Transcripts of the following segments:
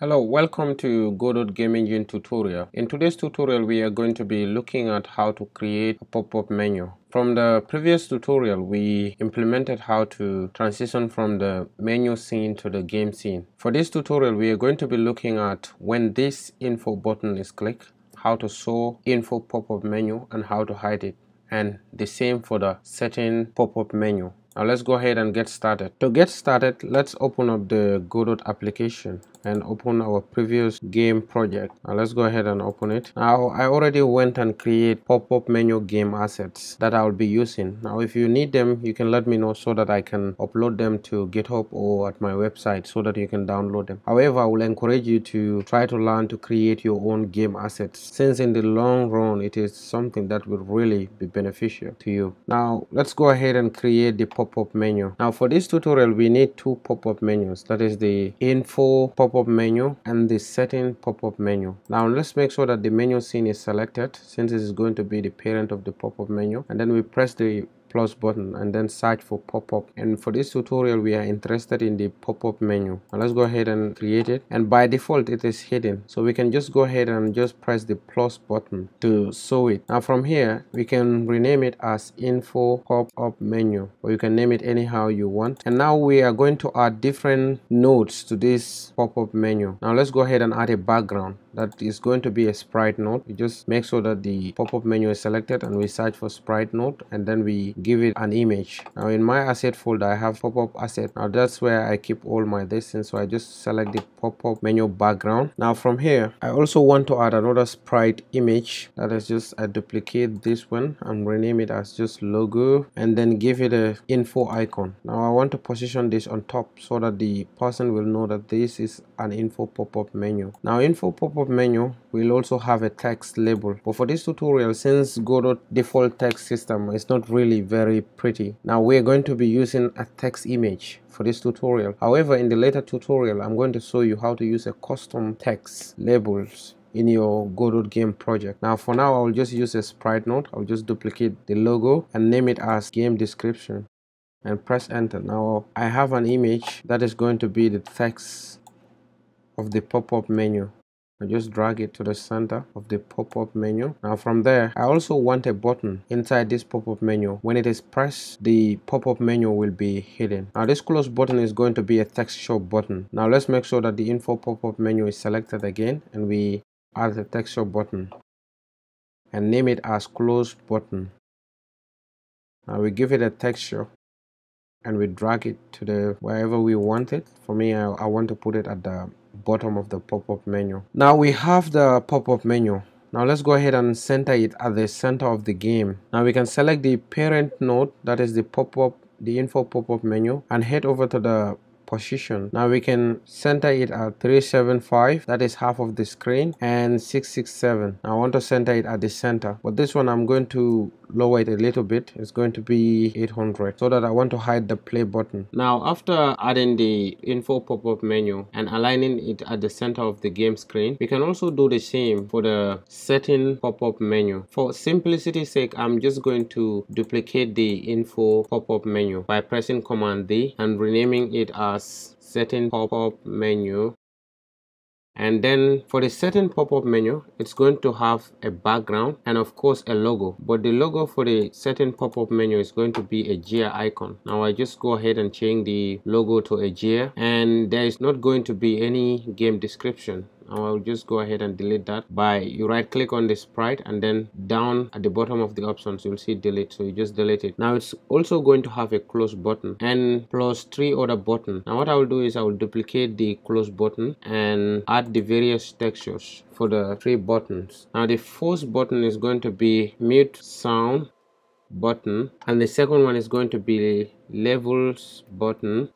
Hello, welcome to Godot Game Engine tutorial. In today's tutorial, we are going to be looking at how to create a pop-up menu. From the previous tutorial, we implemented how to transition from the menu scene to the game scene. For this tutorial, we are going to be looking at when this info button is clicked, how to show info pop-up menu and how to hide it. And the same for the setting pop-up menu. Now let's go ahead and get started. To get started, let's open up the Godot application and open our previous game project. Now let's go ahead and open it. Now i already went and create pop-up menu game assets that i'll be using. Now if you need them you can let me know so that i can upload them to github or at my website so that you can download them. However i will encourage you to try to learn to create your own game assets since in the long run it is something that will really be beneficial to you. Now let's go ahead and create the pop-up menu. Now for this tutorial we need two pop-up menus. That is the info pop pop-up menu and the setting pop-up menu. Now let's make sure that the menu scene is selected since this is going to be the parent of the pop-up menu. And then we press the plus button and then search for pop-up. And for this tutorial we are interested in the pop-up menu. Now let's go ahead and create it. And by default it is hidden. So we can just go ahead and just press the plus button to show it. Now from here we can rename it as info pop-up menu or you can name it anyhow you want. And now we are going to add different nodes to this pop-up menu. Now let's go ahead and add a background that is going to be a sprite node we just make sure that the pop-up menu is selected and we search for sprite node and then we give it an image. Now in my asset folder i have pop-up asset. Now that's where i keep all my distance so i just select the pop-up menu background. Now from here i also want to add another sprite image. That is just i duplicate this one and rename it as just logo and then give it a info icon. Now i want to position this on top so that the person will know that this is an info pop-up menu. Now info pop-up menu will also have a text label but for this tutorial since godot default text system is not really very pretty now we're going to be using a text image for this tutorial however in the later tutorial i'm going to show you how to use a custom text labels in your Godot game project. Now for now I'll just use a sprite node. I'll just duplicate the logo and name it as game description and press enter. Now I have an image that is going to be the text of the pop-up menu. Just drag it to the center of the pop-up menu. Now from there, I also want a button inside this pop-up menu. When it is pressed, the pop-up menu will be hidden. Now this close button is going to be a texture button. Now let's make sure that the info pop-up menu is selected again and we add the texture button and name it as close button. Now we give it a texture and we drag it to the wherever we want it. For me, I, I want to put it at the bottom of the pop-up menu. Now we have the pop-up menu. Now let's go ahead and center it at the center of the game. Now we can select the parent node that is the pop-up the info pop-up menu and head over to the position now we can center it at 375 that is half of the screen and 667 i want to center it at the center but this one i'm going to lower it a little bit it's going to be 800 so that i want to hide the play button. Now after adding the info pop-up menu and aligning it at the center of the game screen we can also do the same for the setting pop-up menu. For simplicity's sake i'm just going to duplicate the info pop-up menu by pressing command d and renaming it as setting pop-up menu and then for the setting pop-up menu it's going to have a background and of course a logo. But the logo for the setting pop-up menu is going to be a gear icon. Now i just go ahead and change the logo to a gear and there is not going to be any game description I'll just go ahead and delete that by you right click on the sprite and then down at the bottom of the options you'll see delete. So you just delete it. Now it's also going to have a close button and plus three other buttons now what I will do is I will duplicate the close button and add the various textures for the three buttons. Now the first button is going to be mute sound button and the second one is going to be levels button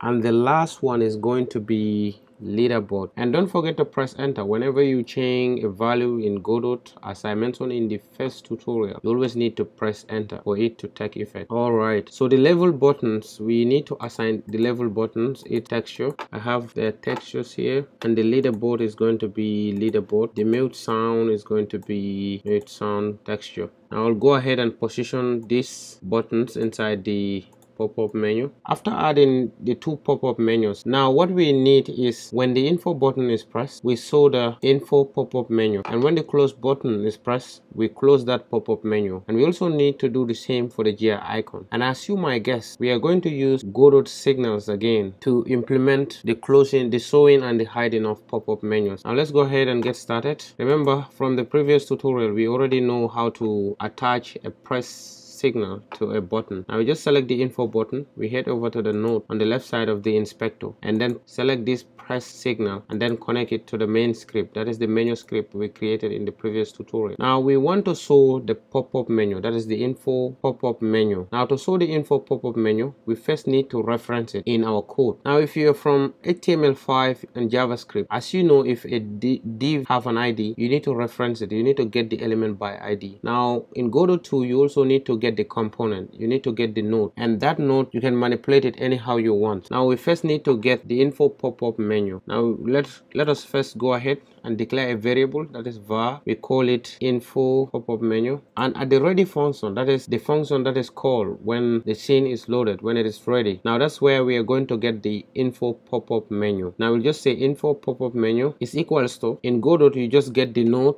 and the last one is going to be leaderboard. And don't forget to press enter whenever you change a value in godot as i mentioned in the first tutorial. You always need to press enter for it to take effect. All right so the level buttons we need to assign the level buttons. A texture i have the textures here and the leaderboard is going to be leaderboard. The mute sound is going to be mute sound texture. I'll go ahead and position these buttons inside the pop-up menu. After adding the two pop-up menus now what we need is when the info button is pressed we show the info pop-up menu. And when the close button is pressed we close that pop-up menu. And we also need to do the same for the gear icon. And as you might guess we are going to use Godot signals again to implement the closing the showing and the hiding of pop-up menus. Now let's go ahead and get started. Remember from the previous tutorial we already know how to attach a press signal to a button. Now we just select the info button. We head over to the node on the left side of the inspector and then select this press signal and then connect it to the main script. That is the menu script we created in the previous tutorial. Now we want to show the pop-up menu. That is the info pop-up menu. Now to show the info pop-up menu, we first need to reference it in our code. Now if you're from HTML5 and JavaScript, as you know, if a div have an ID, you need to reference it. You need to get the element by ID. Now in Godot 2, you also need to get get the component. You need to get the node and that node you can manipulate it anyhow you want. Now we first need to get the info pop-up menu. Now let's let us first go ahead and declare a variable that is var. We call it info pop-up menu. And at the ready function that is the function that is called when the scene is loaded when it is ready. Now that's where we are going to get the info pop-up menu. Now we'll just say info pop-up menu is equals to in godot you just get the node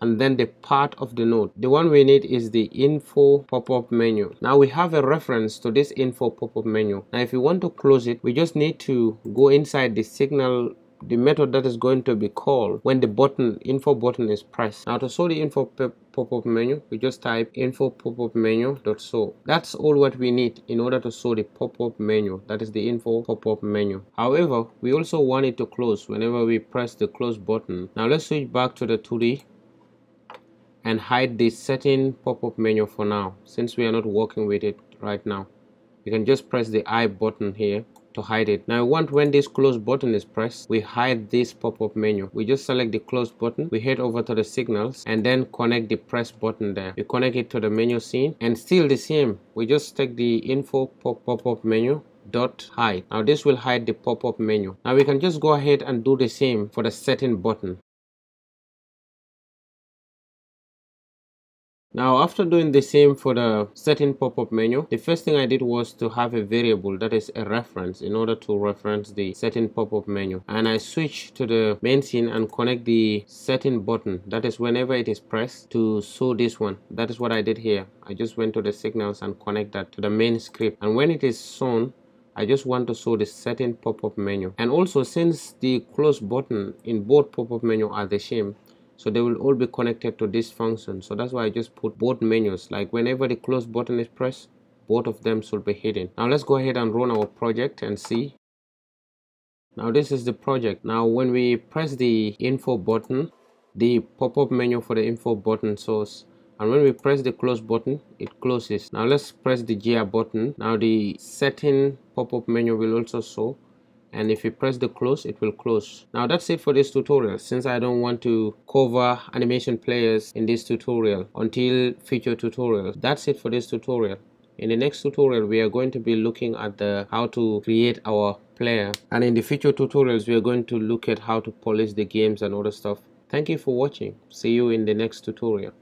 and then the part of the node. The one we need is the info pop-up menu. Now we have a reference to this info pop-up menu. Now if you want to close it, we just need to go inside the signal the method that is going to be called when the button info button is pressed now to show the info pop-up menu we just type info pop-up menu dot that's all what we need in order to show the pop-up menu that is the info pop-up menu however we also want it to close whenever we press the close button now let's switch back to the 2d and hide the setting pop-up menu for now since we are not working with it right now you can just press the I button here to hide it. Now I want when this close button is pressed, we hide this pop-up menu. We just select the close button, we head over to the signals and then connect the press button there. We connect it to the menu scene and still the same. We just take the info pop-up menu dot hide now this will hide the pop-up menu now we can just go ahead and do the same for the setting button Now after doing the same for the setting pop-up menu, the first thing I did was to have a variable that is a reference in order to reference the setting pop-up menu. And I switch to the main scene and connect the setting button. That is whenever it is pressed to show this one. That is what I did here. I just went to the signals and connect that to the main script. And when it is shown, I just want to show the setting pop-up menu. And also since the close button in both pop-up menu are the same, so they will all be connected to this function. So that's why I just put both menus. Like whenever the close button is pressed both of them should be hidden. Now let's go ahead and run our project and see. Now this is the project. Now when we press the info button the pop-up menu for the info button shows. And when we press the close button it closes. Now let's press the gear button. Now the setting pop-up menu will also show and if you press the close it will close. Now that's it for this tutorial. Since I don't want to cover animation players in this tutorial until future tutorials that's it for this tutorial. In the next tutorial we are going to be looking at the how to create our player. And in the future tutorials we are going to look at how to polish the games and other stuff. Thank you for watching. See you in the next tutorial